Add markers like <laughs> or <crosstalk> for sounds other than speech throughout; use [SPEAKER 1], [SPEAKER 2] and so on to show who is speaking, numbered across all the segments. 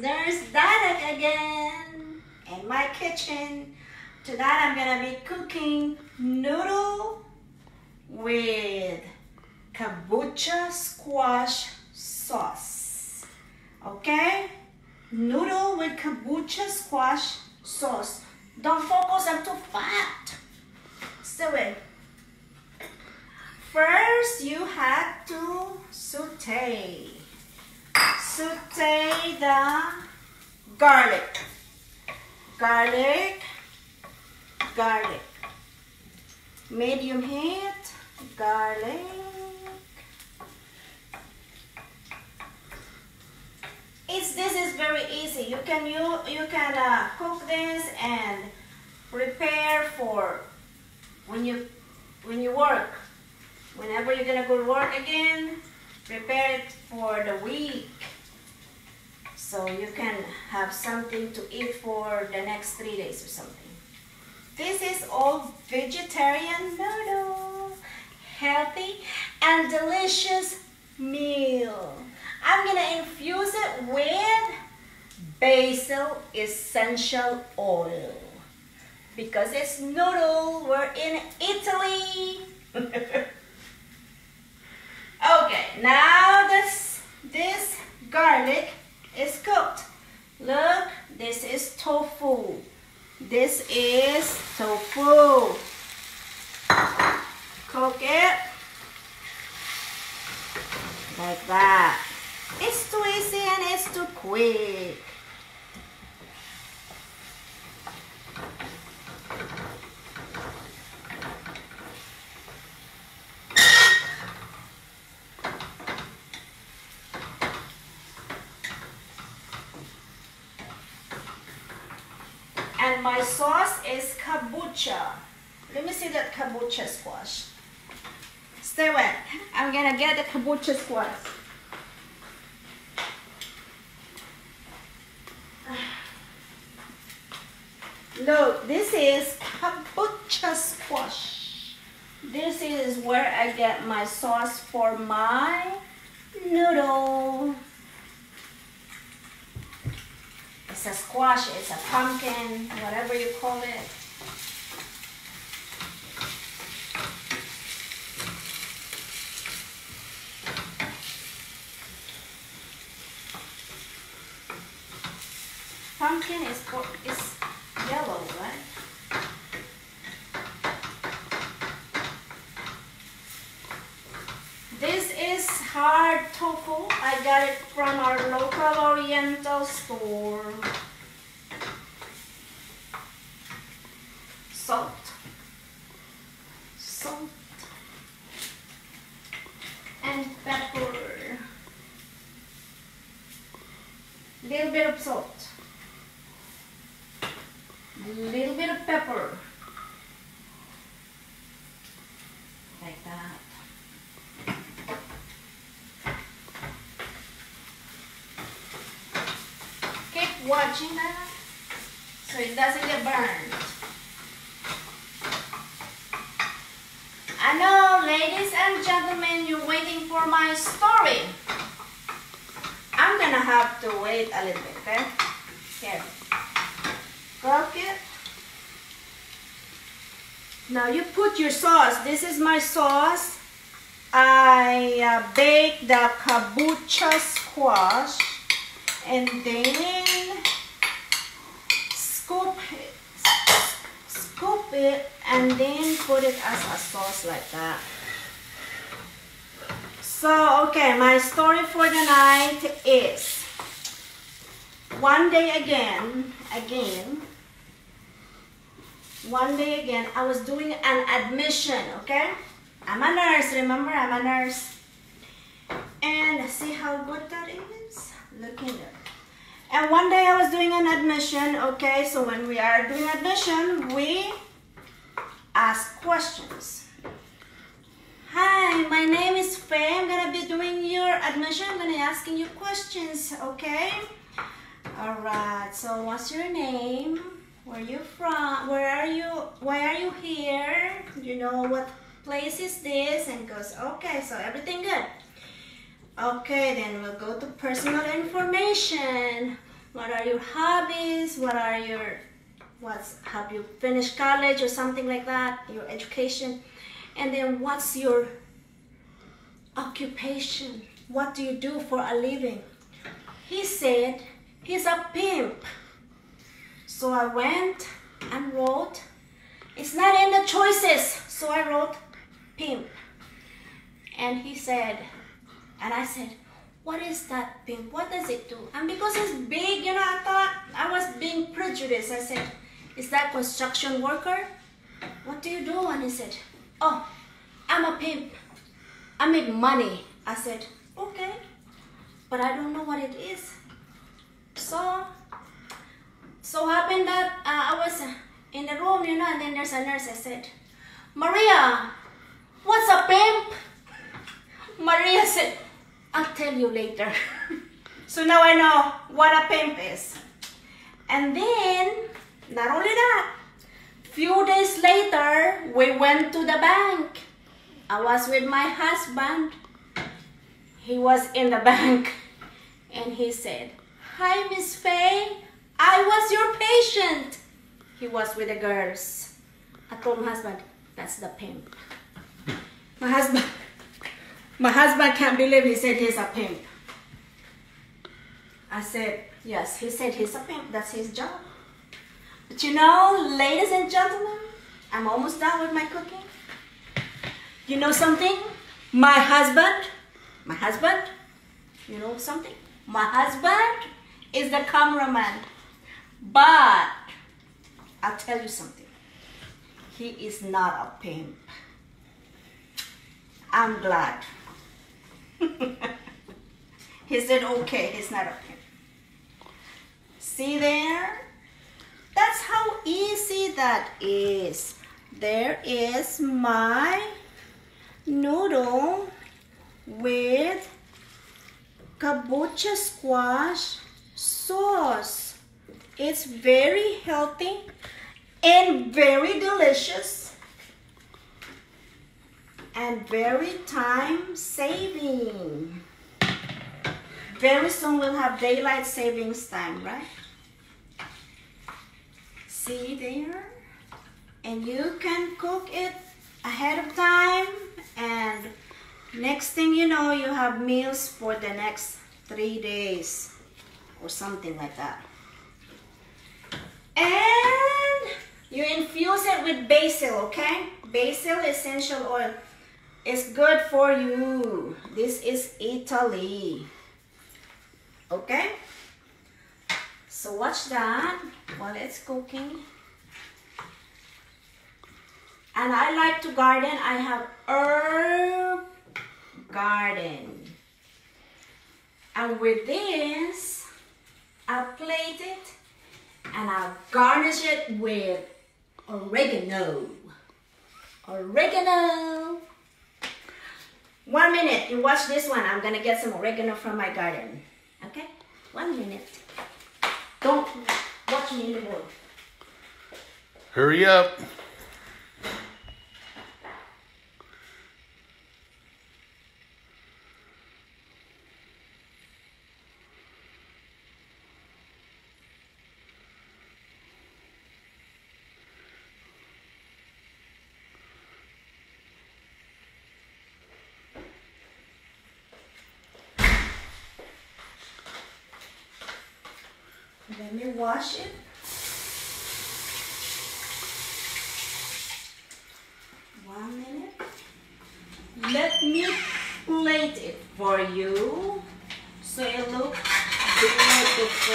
[SPEAKER 1] Nurse Dadak again in my kitchen. Tonight I'm gonna be cooking noodle with kabocha squash sauce. Okay? Noodle with kabocha squash sauce. Don't focus, I'm too fat. Still it. First, you have to saute. Saute the garlic. Garlic, garlic. Medium heat, garlic. It's, this is very easy. You can you you can uh, cook this and prepare for when you when you work. Whenever you're gonna go to work again, prepare it for the week. So you can have something to eat for the next three days or something. This is all vegetarian noodle. Healthy and delicious meal. I'm gonna infuse it with basil essential oil because it's noodle. We're in Italy. <laughs> okay, now this this garlic is cooked. Look, this is tofu. This is tofu. Cook it like that. It's too easy and it's too quick. My sauce is kabocha. Let me see that kabocha squash. Stay wet. I'm gonna get the kabocha squash. <sighs> Look, this is kabocha squash. This is where I get my sauce for my noodle. It's a squash, it's a pumpkin, whatever you call it. Pumpkin is, is yellow, right? This is hard tofu. I got it from our local oriental store. Salt. Salt. And pepper. Little bit of salt. Little bit of pepper. Like that. Keep watching that so it doesn't get burned. I know, ladies and gentlemen, you're waiting for my story. I'm gonna have to wait a little bit, okay? Here. Cook it. Now you put your sauce. This is my sauce. I uh, bake the kabocha squash and then scoop it, scoop it and then put it as a sauce like that. So, okay, my story for the night is one day again, again, one day again, I was doing an admission, okay? I'm a nurse, remember? I'm a nurse. And see how good that is? Look at it. And one day I was doing an admission, okay? So when we are doing admission, we ask questions. Hi, my name is Faye. I'm gonna be doing your admission. I'm gonna be asking you questions, okay? All right. So, what's your name? Where are you from? Where are you? Why are you here? You know what place is this? And goes, okay. So everything good. Okay, then we'll go to personal information. what are your hobbies? What are your what's have you finished college or something like that? Your education, and then what's your occupation? What do you do for a living? He said he's a pimp. So I went and wrote. It's not in the choices, so I wrote pimp. And he said, and I said, what is that pimp? What does it do? And because it's big, you know, I thought I was being prejudiced. I said, is that construction worker? What do you do? And he said, oh, I'm a pimp. I make money. I said, okay, but I don't know what it is. So, so happened that uh, I was in the room, you know, and then there's a nurse. I said, Maria, what's a pimp? Maria said, I'll tell you later. <laughs> so now I know what a pimp is. And then, not only that, few days later, we went to the bank. I was with my husband. He was in the <laughs> bank and he said, Hi, Miss Faye. I was your patient. He was with the girls. I told my husband, that's the pimp. My husband <laughs> my husband can't believe he said he's a pimp. I said, yes, he said he's a pimp. That's his job. But you know, ladies and gentlemen, I'm almost done with my cooking. You know something? My husband, my husband, you know something? My husband is the cameraman. But I'll tell you something. He is not a pimp. I'm glad. <laughs> he said, okay, he's not a pimp. See there? That's how easy that is. There is my noodle with kabocha squash sauce. It's very healthy and very delicious and very time saving. Very soon we'll have daylight savings time, right? See there? And you can cook it ahead of time and next thing you know, you have meals for the next three days or something like that. And you infuse it with basil, okay? Basil essential oil. It's good for you. This is Italy. Okay? So watch that while it's cooking. And I like to garden. I have herb garden. And with this, I plate it and I garnish it with oregano. Oregano. One minute, you watch this one. I'm gonna get some oregano from my garden. Okay? One minute. Don't watch me anymore.
[SPEAKER 2] Hurry up.
[SPEAKER 1] Let me wash it. One minute. Let me plate it for you so it looks beautiful.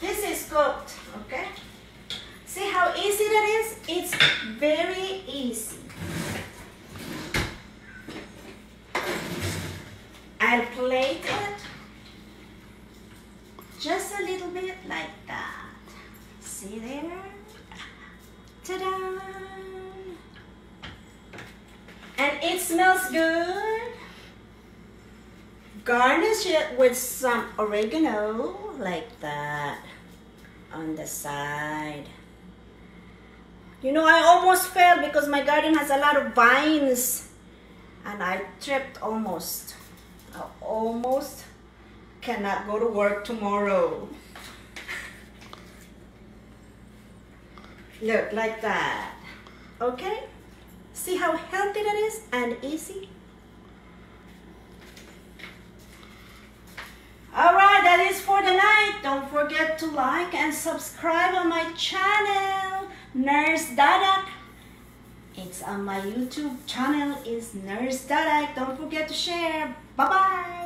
[SPEAKER 1] This is cooked, okay? See how easy that is? It's very easy. I'll plate it just a little bit like that. See there? Ta-da! And it smells good. Garnish it with some oregano like that on the side. You know, I almost fell because my garden has a lot of vines. and I tripped almost. I almost cannot go to work tomorrow. Look like that. Okay? See how healthy that is and easy? Alright, that is for the night. Don't forget to like and subscribe on my channel, Nurse Dadak. It's on my YouTube channel is Nurse Dadak. Don't forget to share. Bye-bye.